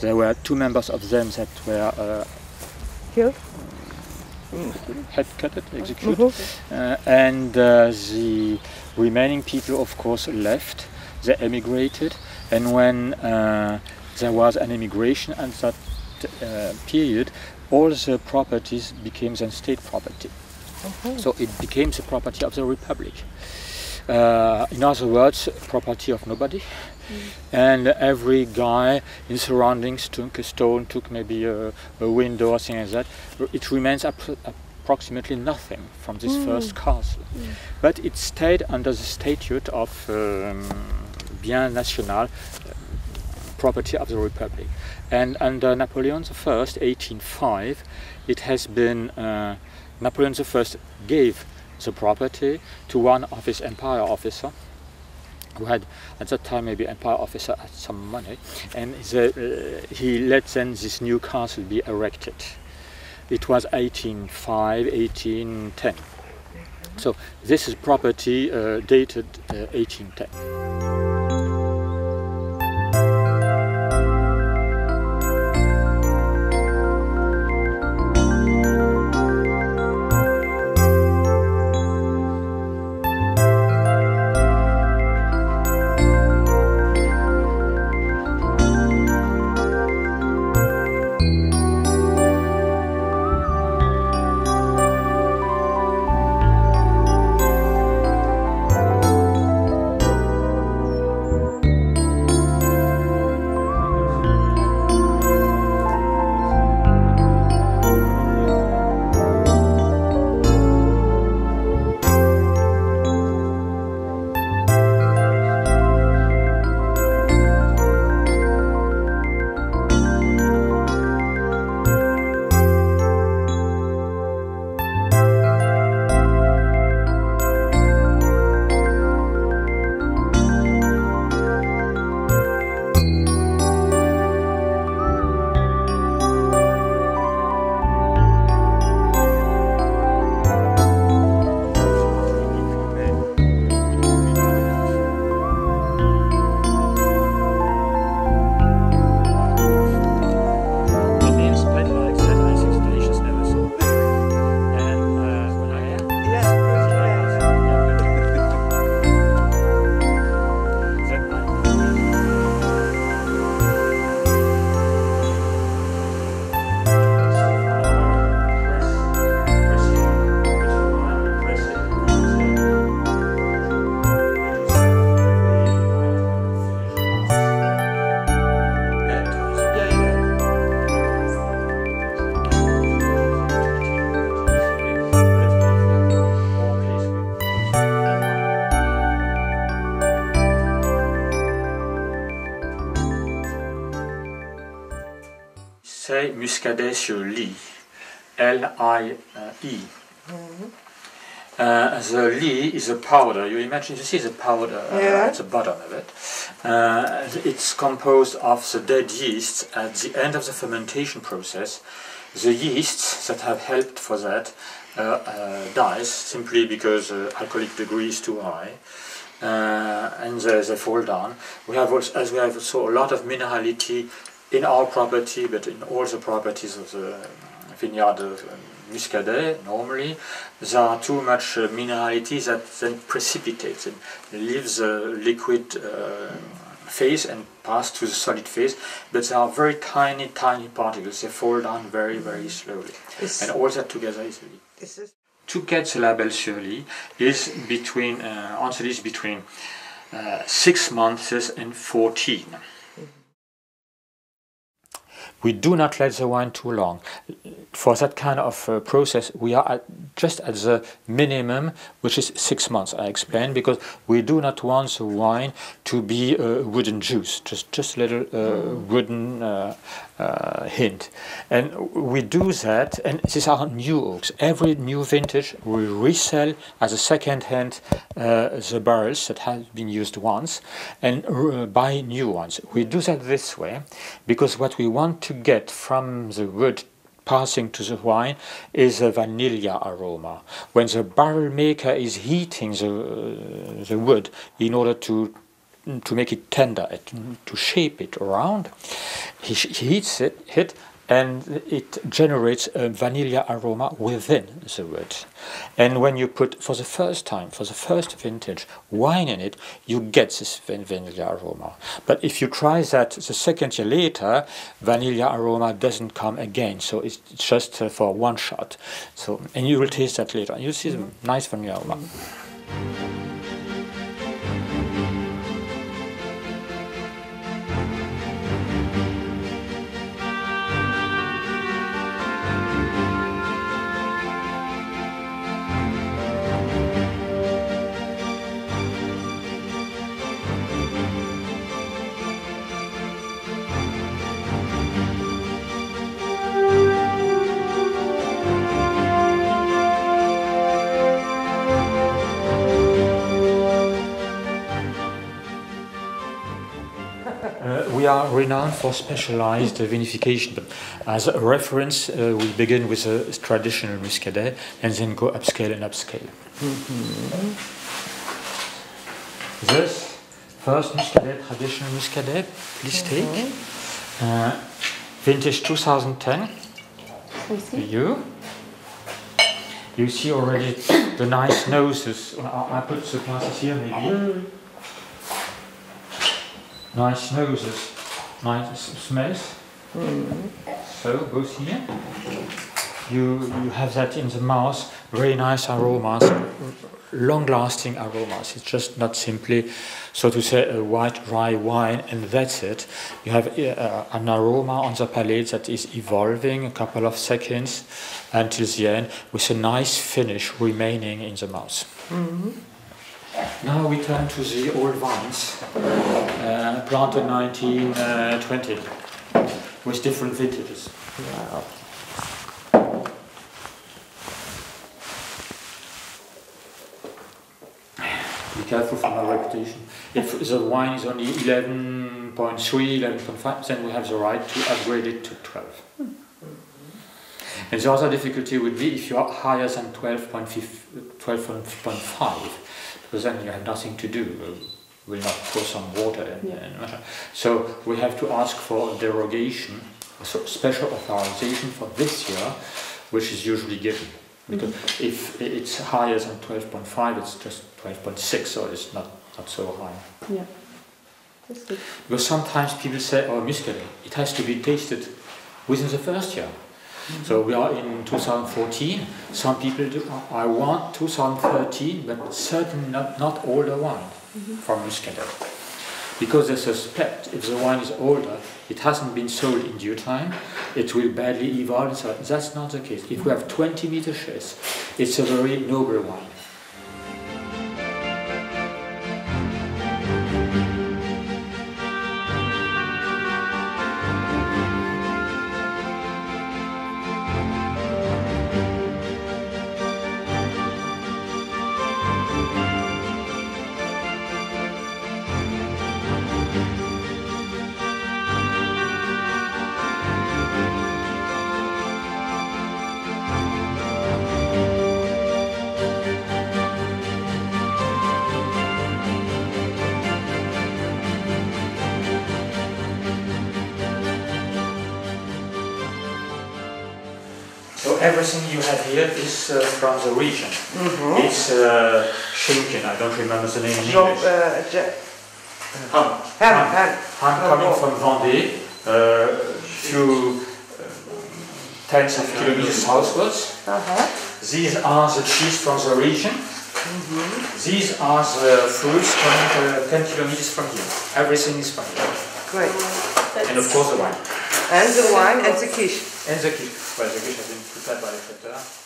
there were two members of them that were uh, Killed? head cut, executed, uh, and uh, the remaining people, of course, left. They emigrated, and when uh, there was an immigration at that uh, period, all the properties became then state property. So it became the property of the republic. Uh, in other words, property of nobody. And every guy in surroundings took a stone, took maybe a, a window or something like that. It remains appro- approximately nothing from this first castle. But it stayed under the statute of um, bien national, uh, property of the Republic. And under Napoleon I, 1805, it has been uh, Napoleon I gave the property to one of his empire officer who had at that time maybe empire officer had some money and the, uh, he let then this new castle be erected. It was 1805 1810 so this is property uh, dated uh, 1810 Muscadet sur Lie, L-I-E. Uh, the Lie is a powder. You imagine, you see the powder uh, Yeah. at the bottom of it. Uh, it's composed of the dead yeasts at the end of the fermentation process. The yeasts that have helped for that uh, uh, dies simply because uh, alcoholic degree is too high. Uh, and they, they fall down. We have also, as we have also a lot of minerality in our property, but in all the properties of the vineyard of um, Muscadet, normally, there are too much uh, minerality that then precipitates and leaves the liquid uh, phase and pass to the solid phase, but there are very tiny, tiny particles. They fall down very, very slowly. And all that together is really to get the label sur Lie is between uh, answer is between uh, six months and 14 we do not let the wine too long. For that kind of uh, process we are at, just at the minimum which is six months i explained because we do not want the wine to be a wooden juice just just a little uh, wooden uh, uh, hint. And we do that and these are new oaks. Every new vintage we resell as a second hand uh, the barrels that have been used once and uh, buy new ones. We do that this way because what we want to get from the wood passing to the wine is a vanilla aroma. When the barrel maker is heating the, uh, the wood in order to to make it tender, to shape it around. He, he heats it, hit, and it generates a vanilla aroma within the wood. And when you put, for the first time, for the first vintage, wine in it, you get this vanilla aroma. But if you try that the second year later, vanilla aroma doesn't come again. So it's just uh, for one shot. So, and you will taste that later. You'll see the nice vanilla aroma. -hmm. are renowned for specialized vinification. But as a reference, uh, we begin with a traditional muscadet and then go upscale and upscale. Mm -hmm. This first muscadet, traditional muscadet, please take. Mm -hmm. uh, vintage 2010. You. You see already the nice noses. I put the glasses here maybe. Mm. Nice noses nice smells. Mm. So goes here. You you have that in the mouth. Very nice aromas, long-lasting aromas. It's just not simply, so to say, a white dry wine and that's it. You have uh, an aroma on the palate that is evolving a couple of seconds until the end, with a nice finish remaining in the mouth. Mm -hmm. Now we turn to the old vines, uh, planted 1920, uh, with different vintages. Wow. Be careful for my reputation. If the wine is only 11.3, 11.5, then we have the right to upgrade it to 12. Mm. And the other difficulty would be if you are higher than 12.5, 12.5 because then you have nothing to do. We'll not pour some water in. Yeah. And so we have to ask for derogation, so special authorization for this year, which is usually given. Because mm -hmm. if it's higher than 12.5, it's just 12.6, so it's not, not so high. Yeah. Because sometimes people say, oh, muscadet, it has to be tasted within the first year. So we are in 2014. Some people do, I want 2013, but certainly not, not older wine mm -hmm. from Muscadet. Because they suspect if the wine is older, it hasn't been sold in due time, it will badly evolve. So that's not the case. If we have 20 meter shares, it's a very noble wine. Everything you have here is uh, from the region. Mm -hmm. It's uh, Schinken, I don't remember the name in English. Uh, ham. Ham, ham. Ham coming from Vendée, a uh, few uh, tens of kilometers southwards. -huh. These are the cheese from the region. Mm -hmm. These are the fruits coming uh, 10 kilometers from here. Everything is from here. Great. And of course the wine. And the wine and the quiche. And the quiche. Well, the quiche has been prepared by the chef